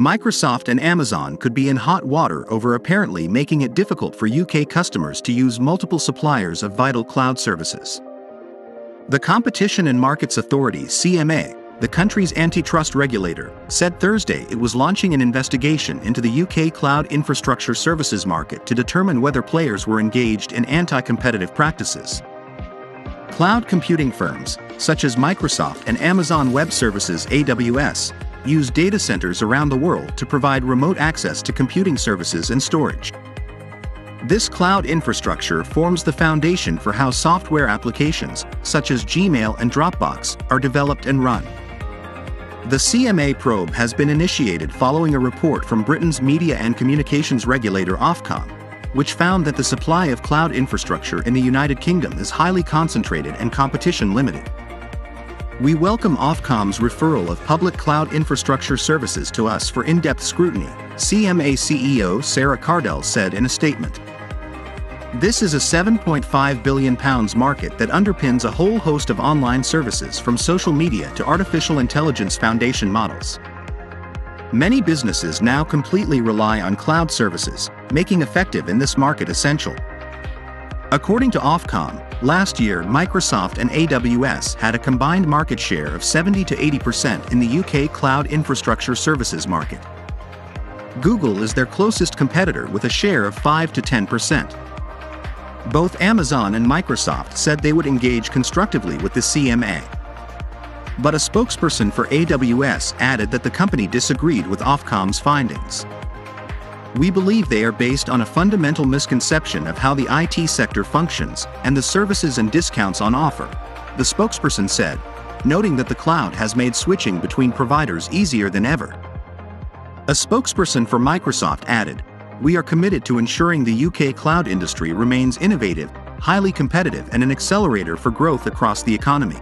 Microsoft and Amazon could be in hot water over apparently making it difficult for UK customers to use multiple suppliers of vital cloud services. The Competition and Markets Authority, CMA, the country's antitrust regulator, said Thursday it was launching an investigation into the UK cloud infrastructure services market to determine whether players were engaged in anti competitive practices. Cloud computing firms, such as Microsoft and Amazon Web Services AWS, use data centers around the world to provide remote access to computing services and storage. This cloud infrastructure forms the foundation for how software applications, such as Gmail and Dropbox, are developed and run. The CMA probe has been initiated following a report from Britain's media and communications regulator Ofcom, which found that the supply of cloud infrastructure in the United Kingdom is highly concentrated and competition limited. We welcome Ofcom's referral of public cloud infrastructure services to us for in depth scrutiny, CMA CEO Sarah Cardell said in a statement. This is a £7.5 billion market that underpins a whole host of online services from social media to artificial intelligence foundation models. Many businesses now completely rely on cloud services, making effective in this market essential. According to Ofcom, last year Microsoft and AWS had a combined market share of 70 to 80% in the UK cloud infrastructure services market. Google is their closest competitor with a share of 5 to 10%. Both Amazon and Microsoft said they would engage constructively with the CMA. But a spokesperson for AWS added that the company disagreed with Ofcom's findings. We believe they are based on a fundamental misconception of how the IT sector functions and the services and discounts on offer, the spokesperson said, noting that the cloud has made switching between providers easier than ever. A spokesperson for Microsoft added, we are committed to ensuring the UK cloud industry remains innovative, highly competitive, and an accelerator for growth across the economy.